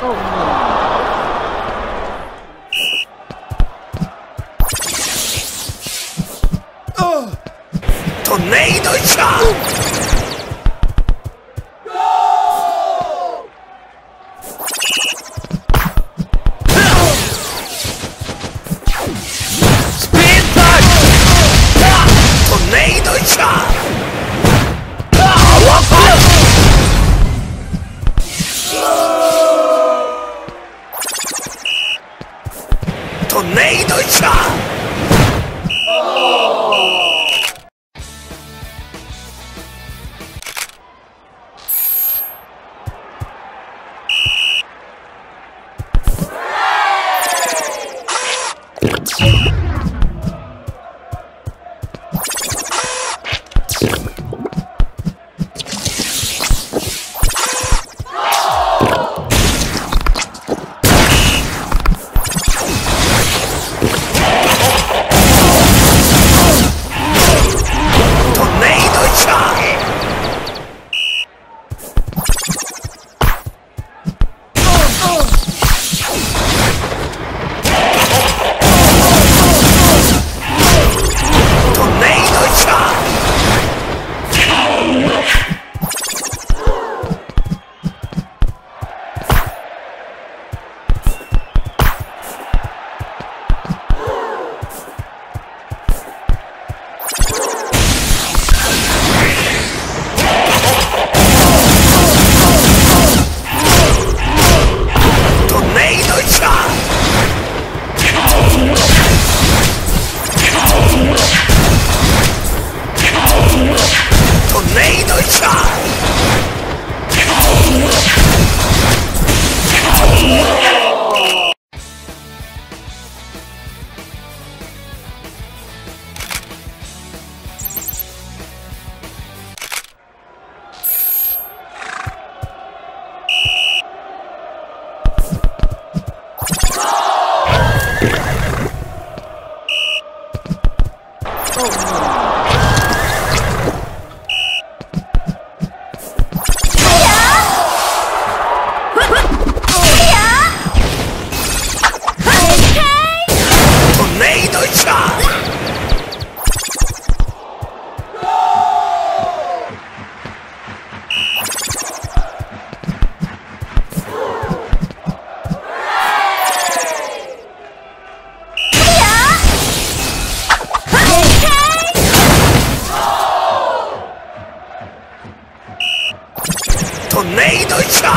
Oh. oh. Tornado shot!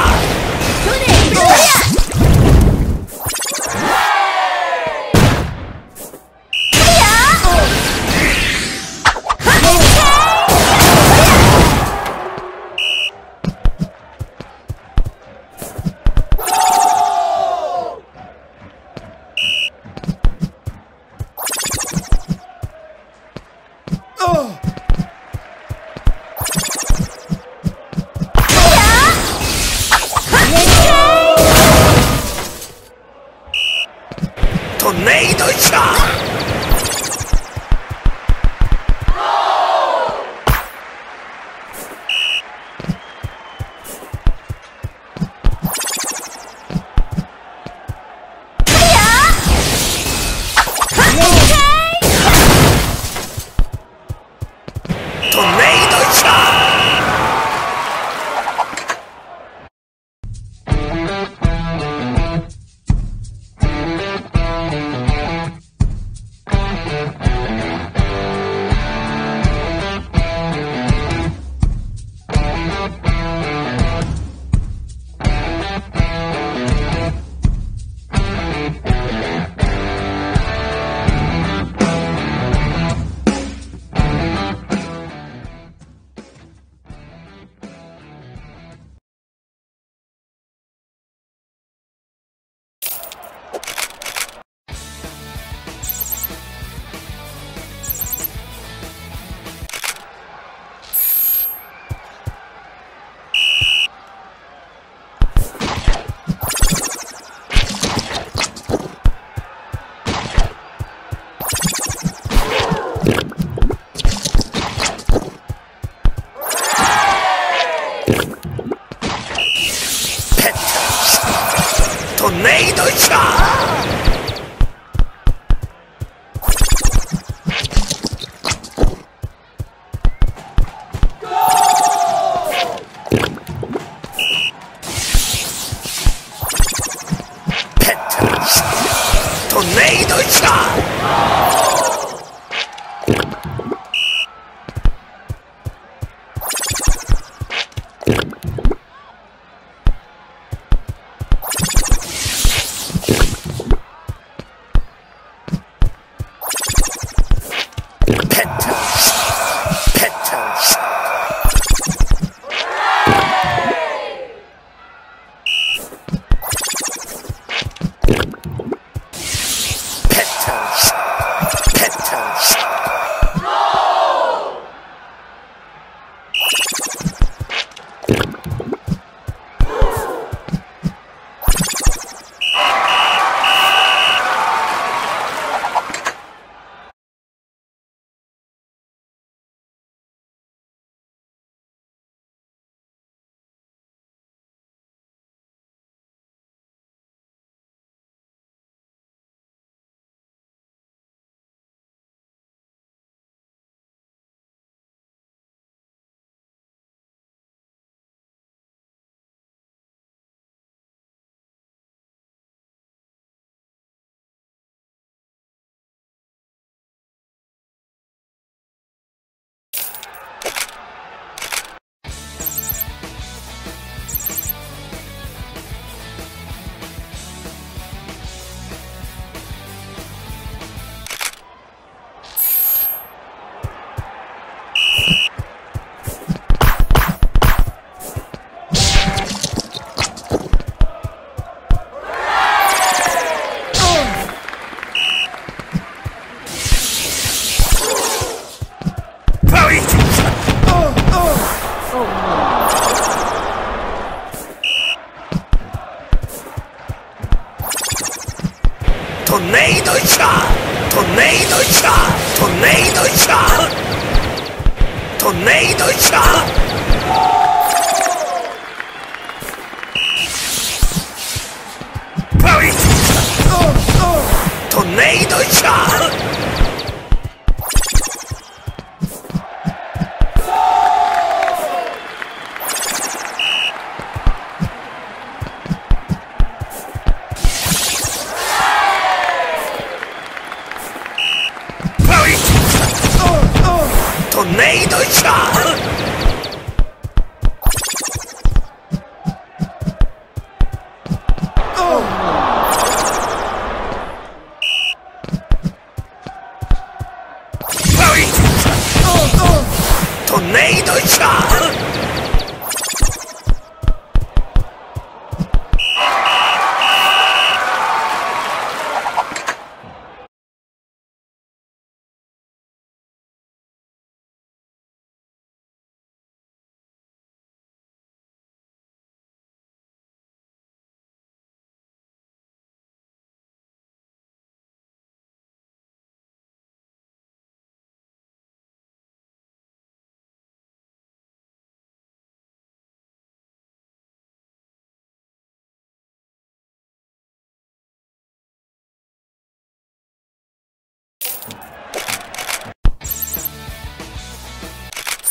Ah! 你的啥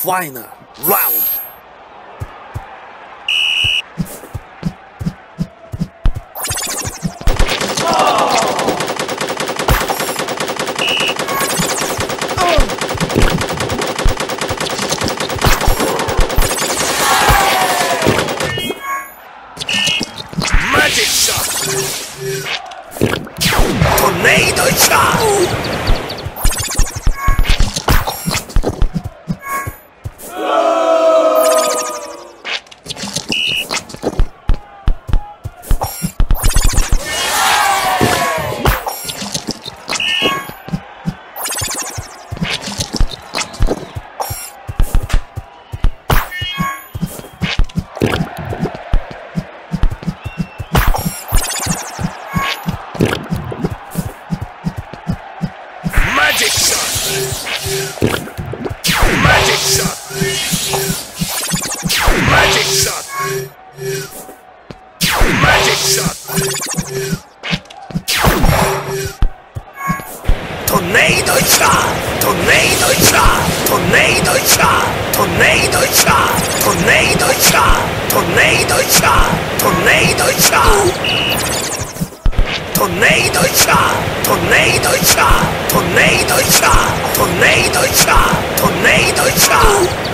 Final round. ネイトネイドシャートネイドシャートネイドシャートネイドシャートネイドシャートネイドシャー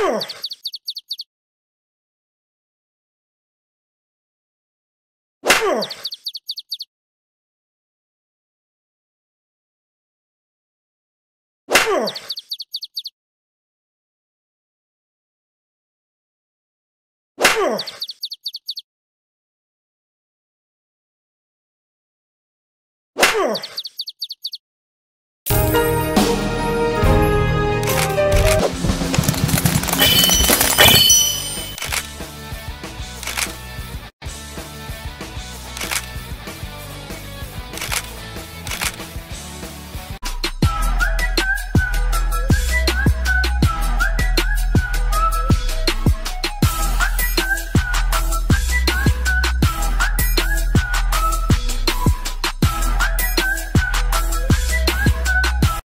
Ugh.